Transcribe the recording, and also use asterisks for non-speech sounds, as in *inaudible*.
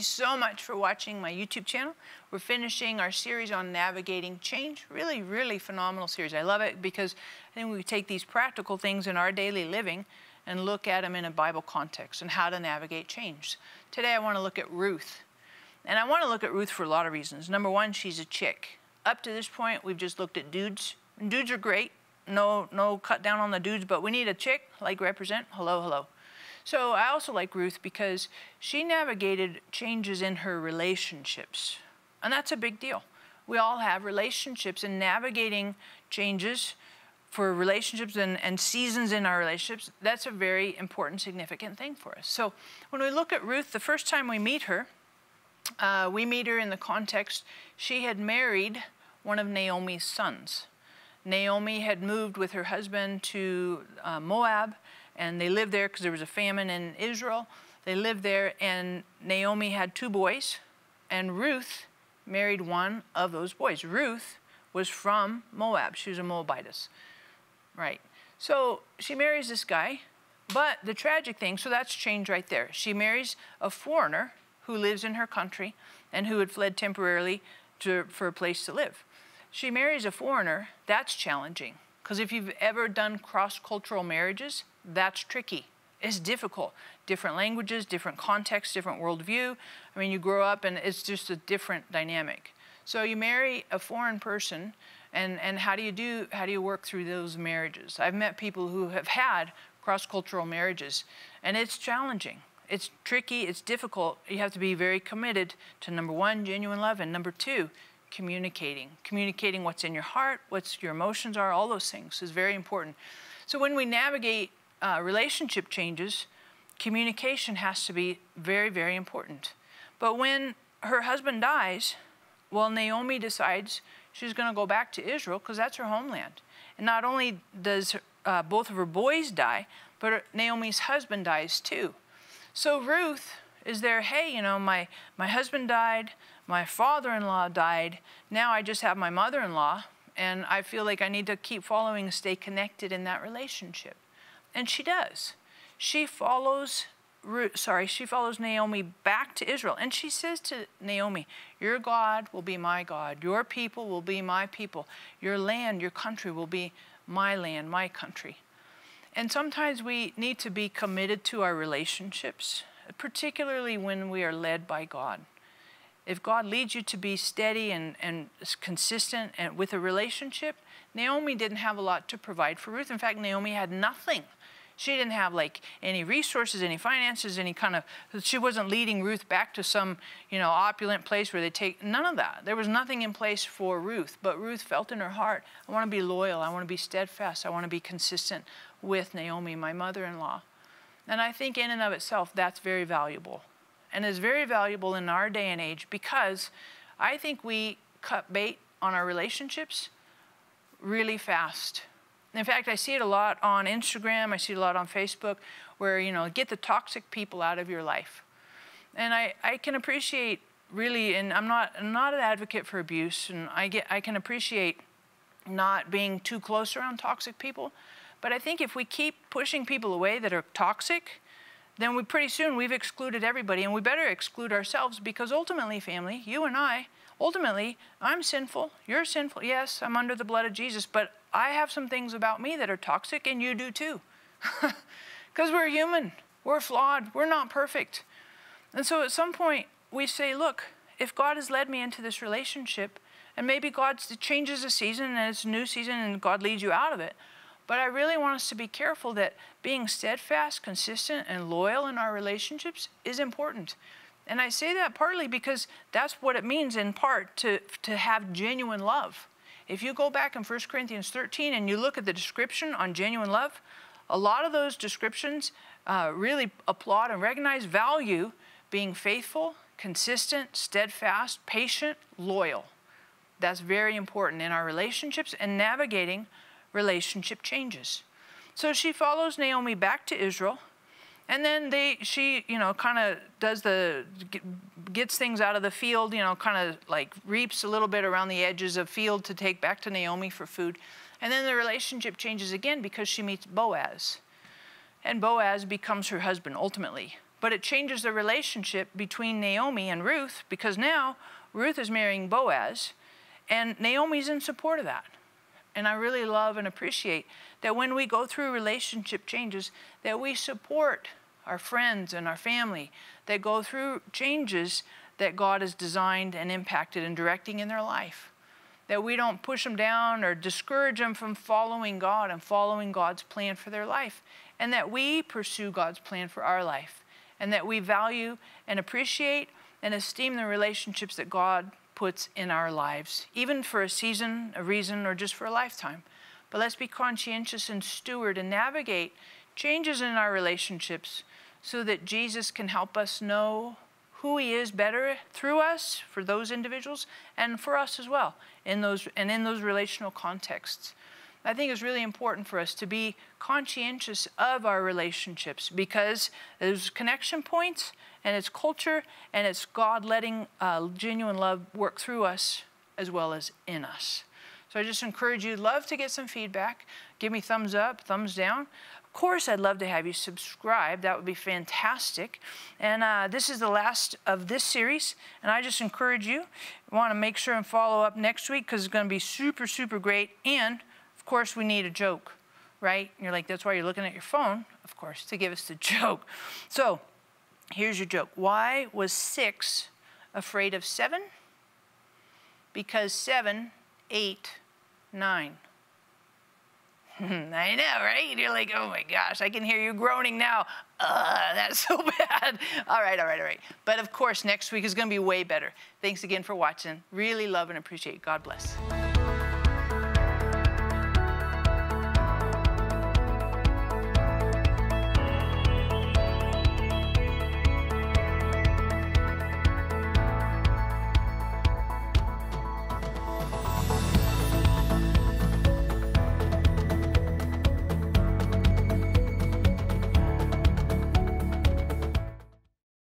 you so much for watching my YouTube channel. We're finishing our series on navigating change. Really, really phenomenal series. I love it because I think we take these practical things in our daily living and look at them in a Bible context and how to navigate change. Today I want to look at Ruth. And I want to look at Ruth for a lot of reasons. Number one, she's a chick. Up to this point, we've just looked at dudes. And dudes are great. No, no cut down on the dudes, but we need a chick like represent. Hello, hello. So I also like Ruth because she navigated changes in her relationships. And that's a big deal. We all have relationships and navigating changes for relationships and, and seasons in our relationships, that's a very important, significant thing for us. So when we look at Ruth, the first time we meet her, uh, we meet her in the context she had married one of Naomi's sons. Naomi had moved with her husband to uh, Moab, and they lived there because there was a famine in Israel. They lived there, and Naomi had two boys, and Ruth married one of those boys. Ruth was from Moab. She was a Moabitess. Right. So she marries this guy, but the tragic thing, so that's change right there. She marries a foreigner who lives in her country and who had fled temporarily to, for a place to live. She marries a foreigner, that's challenging. Because if you've ever done cross cultural marriages, that's tricky. It's difficult. Different languages, different contexts, different worldview. I mean, you grow up and it's just a different dynamic. So you marry a foreign person and, and how do you do how do you work through those marriages i've met people who have had cross-cultural marriages and it's challenging it's tricky it's difficult you have to be very committed to number one genuine love and number two communicating communicating what's in your heart what's your emotions are all those things is very important so when we navigate uh, relationship changes communication has to be very very important but when her husband dies well naomi decides she's going to go back to Israel because that's her homeland. And not only does uh, both of her boys die, but Naomi's husband dies too. So Ruth is there, hey, you know, my, my husband died, my father in law died, now I just have my mother in law, and I feel like I need to keep following and stay connected in that relationship. And she does. She follows sorry, she follows Naomi back to Israel. And she says to Naomi, Your God will be my God. Your people will be my people. Your land, your country will be my land, my country. And sometimes we need to be committed to our relationships, particularly when we are led by God. If God leads you to be steady and, and consistent and with a relationship, Naomi didn't have a lot to provide for Ruth. In fact, Naomi had nothing she didn't have like any resources, any finances, any kind of, she wasn't leading Ruth back to some, you know, opulent place where they take, none of that. There was nothing in place for Ruth, but Ruth felt in her heart, I want to be loyal, I want to be steadfast, I want to be consistent with Naomi, my mother-in-law. And I think in and of itself, that's very valuable. And is very valuable in our day and age because I think we cut bait on our relationships really fast. In fact, I see it a lot on Instagram, I see it a lot on Facebook, where, you know, get the toxic people out of your life. And I, I can appreciate really, and I'm not, I'm not an advocate for abuse, and I, get, I can appreciate not being too close around toxic people. But I think if we keep pushing people away that are toxic, then we pretty soon we've excluded everybody, and we better exclude ourselves because ultimately, family, you and I, ultimately, I'm sinful, you're sinful. Yes, I'm under the blood of Jesus, but I have some things about me that are toxic, and you do too. *laughs* Because we're human, we're flawed, we're not perfect. And so at some point, we say, look, if God has led me into this relationship, and maybe God changes a season and it's a new season and God leads you out of it. But I really want us to be careful that being steadfast, consistent, and loyal in our relationships is important. And I say that partly because that's what it means in part to, to have genuine love. If you go back in 1 Corinthians 13 and you look at the description on genuine love, a lot of those descriptions uh, really applaud and recognize value being faithful, consistent, steadfast, patient, loyal. That's very important in our relationships and navigating relationship changes. So she follows Naomi back to Israel and then they, she, you know, kind of does the, gets things out of the field, you know, kind of like reaps a little bit around the edges of field to take back to Naomi for food. And then the relationship changes again because she meets Boaz. And Boaz becomes her husband ultimately. but it changes the relationship between Naomi and Ruth because now Ruth is marrying Boaz, and Naomi's in support of that. And I really love and appreciate that when we go through relationship changes, that we support our friends and our family that go through changes that God has designed and impacted and directing in their life. That we don't push them down or discourage them from following God and following God's plan for their life. And that we pursue God's plan for our life. And that we value and appreciate and esteem the relationships that God puts in our lives, even for a season, a reason, or just for a lifetime. But let's be conscientious and steward and navigate changes in our relationships so that Jesus can help us know who he is better through us for those individuals and for us as well in those and in those relational contexts. I think it's really important for us to be conscientious of our relationships because there's connection points and it's culture and it's God letting uh, genuine love work through us as well as in us. So I just encourage you, love to get some feedback. Give me thumbs up, thumbs down. Of course, I'd love to have you subscribe. That would be fantastic. And uh, this is the last of this series. And I just encourage you, want to make sure and follow up next week because it's going to be super, super great. And course, we need a joke, right? You're like, that's why you're looking at your phone, of course, to give us the *laughs* joke. So here's your joke Why was six afraid of seven? Because seven, eight, nine. *laughs* I know, right? You're like, oh my gosh, I can hear you groaning now. That's *laughs* so bad. All right, all right, all right. But of course, next week is going to be way better. Thanks again for watching. Really love and appreciate. God bless.